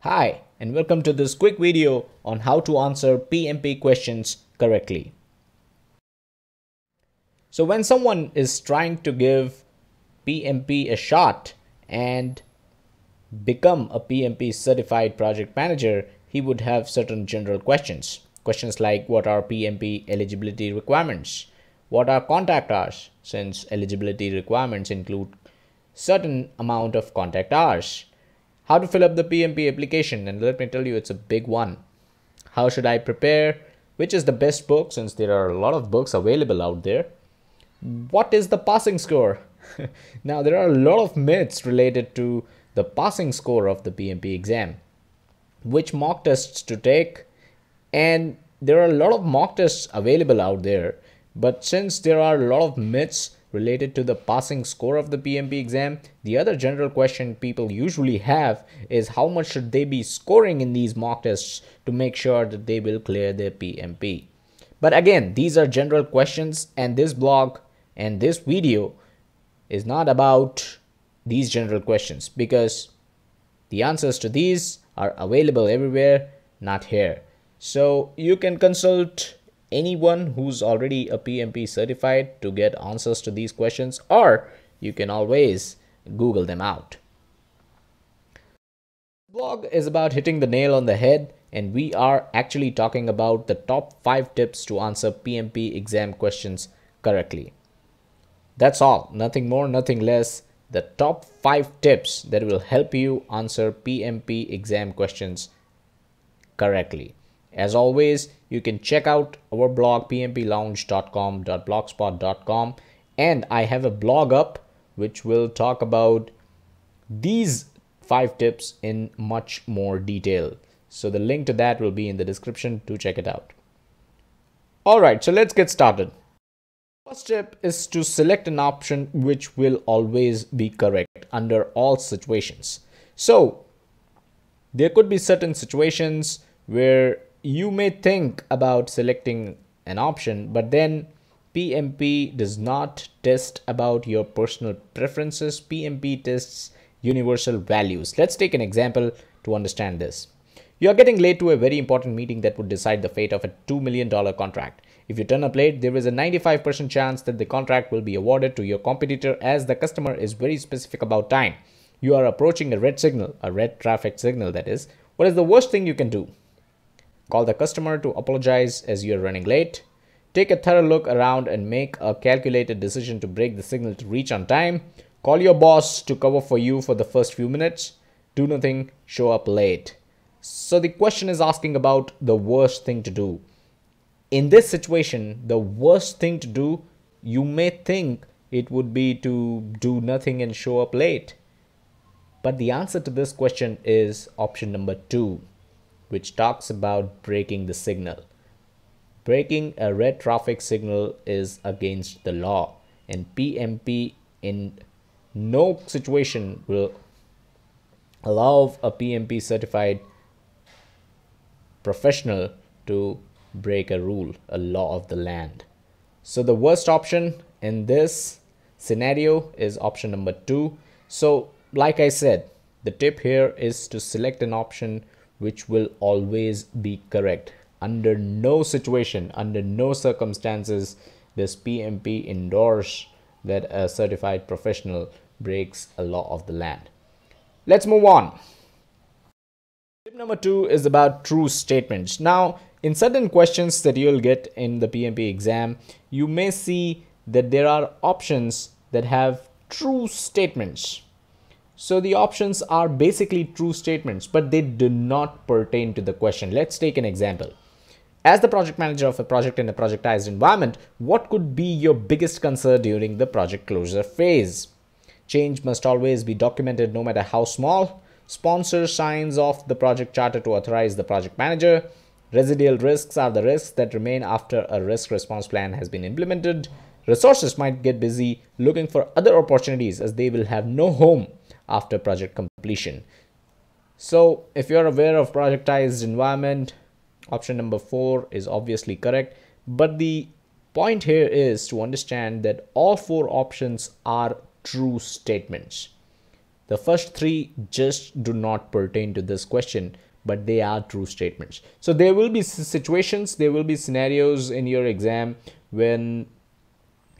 Hi, and welcome to this quick video on how to answer PMP questions correctly. So when someone is trying to give PMP a shot and become a PMP certified project manager, he would have certain general questions. Questions like what are PMP eligibility requirements? What are contact hours? Since eligibility requirements include certain amount of contact hours how to fill up the PMP application and let me tell you it's a big one. How should I prepare? Which is the best book since there are a lot of books available out there? What is the passing score? now there are a lot of myths related to the passing score of the PMP exam. Which mock tests to take and there are a lot of mock tests available out there but since there are a lot of myths related to the passing score of the PMP exam, the other general question people usually have is how much should they be scoring in these mock tests to make sure that they will clear their PMP. But again, these are general questions and this blog and this video is not about these general questions because the answers to these are available everywhere, not here. So you can consult anyone who's already a PMP certified to get answers to these questions or you can always Google them out. Blog is about hitting the nail on the head and we are actually talking about the top 5 tips to answer PMP exam questions correctly. That's all, nothing more, nothing less. The top 5 tips that will help you answer PMP exam questions correctly. As always, you can check out our blog pmclounge.com.blogspot.com and I have a blog up which will talk about these five tips in much more detail. So the link to that will be in the description to check it out. All right, so let's get started. First step is to select an option which will always be correct under all situations. So there could be certain situations where you may think about selecting an option, but then PMP does not test about your personal preferences. PMP tests universal values. Let's take an example to understand this. You are getting late to a very important meeting that would decide the fate of a $2 million contract. If you turn up late, there is a 95% chance that the contract will be awarded to your competitor as the customer is very specific about time. You are approaching a red signal, a red traffic signal that is. What is the worst thing you can do? Call the customer to apologize as you're running late. Take a thorough look around and make a calculated decision to break the signal to reach on time. Call your boss to cover for you for the first few minutes. Do nothing, show up late. So the question is asking about the worst thing to do. In this situation, the worst thing to do, you may think it would be to do nothing and show up late. But the answer to this question is option number two which talks about breaking the signal. Breaking a red traffic signal is against the law and PMP in no situation will allow a PMP certified professional to break a rule, a law of the land. So the worst option in this scenario is option number two. So like I said, the tip here is to select an option which will always be correct. Under no situation, under no circumstances, does PMP endorse that a certified professional breaks a law of the land. Let's move on. Tip number two is about true statements. Now, in certain questions that you'll get in the PMP exam, you may see that there are options that have true statements. So the options are basically true statements, but they do not pertain to the question. Let's take an example. As the project manager of a project in a projectized environment, what could be your biggest concern during the project closure phase? Change must always be documented no matter how small. Sponsor signs off the project charter to authorize the project manager. Residual risks are the risks that remain after a risk response plan has been implemented. Resources might get busy looking for other opportunities as they will have no home after project completion. So if you're aware of projectized environment, option number four is obviously correct. But the point here is to understand that all four options are true statements. The first three just do not pertain to this question, but they are true statements. So there will be situations, there will be scenarios in your exam when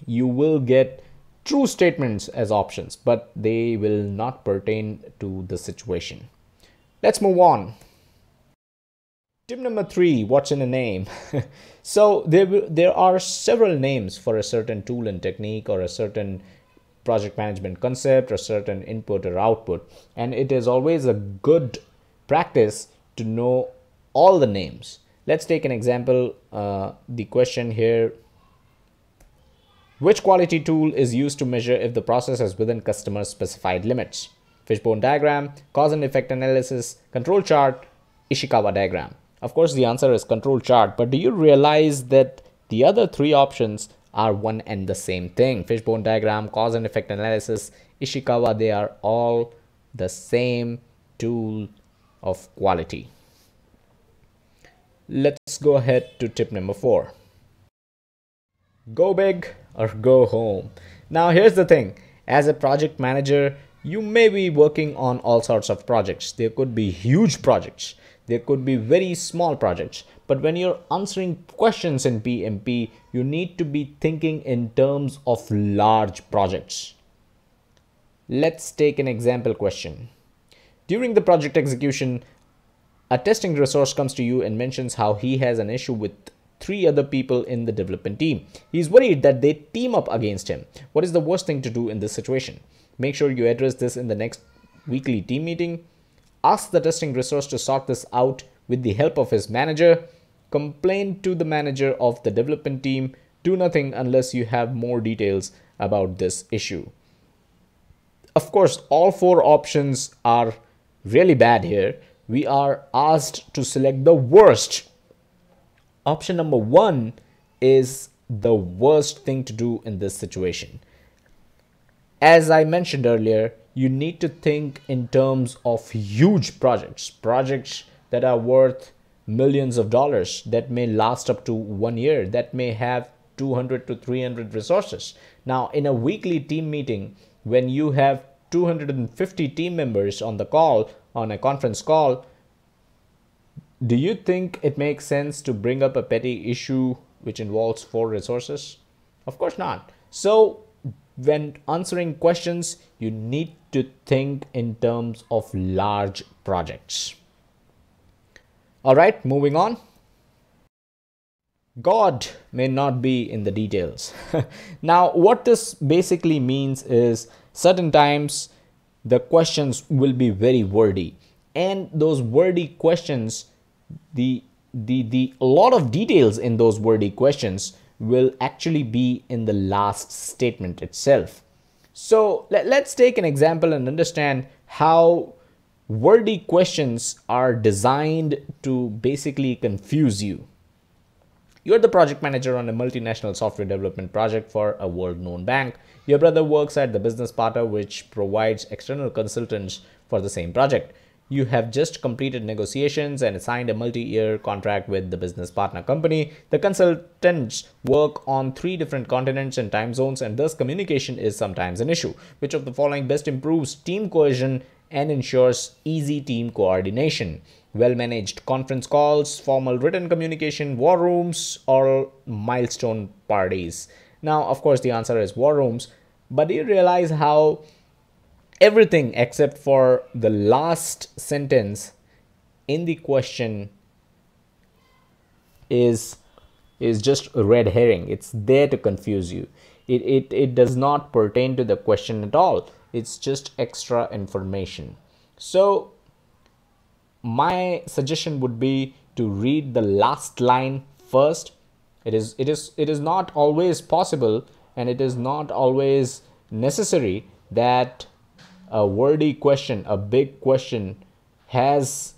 you will get true statements as options, but they will not pertain to the situation. Let's move on. Tip number three, what's in a name? so there, there are several names for a certain tool and technique or a certain project management concept or certain input or output. And it is always a good practice to know all the names. Let's take an example. Uh, the question here, which quality tool is used to measure if the process is within customer specified limits? Fishbone diagram, cause and effect analysis, control chart, Ishikawa diagram. Of course, the answer is control chart, but do you realize that the other three options are one and the same thing? Fishbone diagram, cause and effect analysis, Ishikawa, they are all the same tool of quality. Let's go ahead to tip number four. Go big or go home. Now, here's the thing as a project manager, you may be working on all sorts of projects. There could be huge projects there could be very small projects, but when you're answering questions in PMP, you need to be thinking in terms of large projects. Let's take an example question. During the project execution, a testing resource comes to you and mentions how he has an issue with three other people in the development team. He's worried that they team up against him. What is the worst thing to do in this situation? Make sure you address this in the next weekly team meeting ask the testing resource to sort this out with the help of his manager, complain to the manager of the development team, do nothing unless you have more details about this issue. Of course, all four options are really bad here. We are asked to select the worst. Option number one is the worst thing to do in this situation. As I mentioned earlier, you need to think in terms of huge projects, projects that are worth millions of dollars, that may last up to one year, that may have 200 to 300 resources. Now, in a weekly team meeting, when you have 250 team members on the call, on a conference call, do you think it makes sense to bring up a petty issue which involves four resources? Of course not. So, when answering questions, you need to think in terms of large projects. All right, moving on. God may not be in the details. now, what this basically means is certain times the questions will be very wordy, and those wordy questions, the the the a lot of details in those wordy questions will actually be in the last statement itself. So let, let's take an example and understand how wordy questions are designed to basically confuse you. You're the project manager on a multinational software development project for a world known bank. Your brother works at the business partner, which provides external consultants for the same project you have just completed negotiations and signed a multi-year contract with the business partner company. The consultants work on three different continents and time zones and thus communication is sometimes an issue. Which of the following best improves team cohesion and ensures easy team coordination? Well-managed conference calls, formal written communication, war rooms, or milestone parties? Now, of course, the answer is war rooms, but do you realize how everything except for the last sentence in the question is is just a red herring. It's there to confuse you. It, it it does not pertain to the question at all. It's just extra information. So my suggestion would be to read the last line first. It is it is it is not always possible and it is not always necessary that a wordy question, a big question, has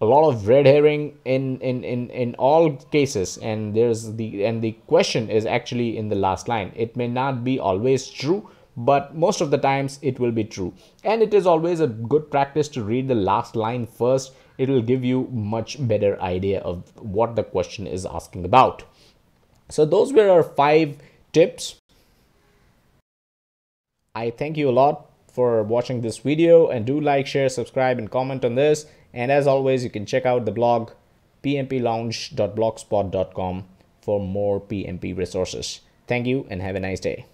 a lot of red herring in, in, in, in all cases. And there's the and the question is actually in the last line. It may not be always true but most of the times it will be true. And it is always a good practice to read the last line first. It will give you much better idea of what the question is asking about. So those were our five tips. I thank you a lot for watching this video and do like, share, subscribe, and comment on this. And as always, you can check out the blog pmclounge.blogspot.com for more PMP resources. Thank you and have a nice day.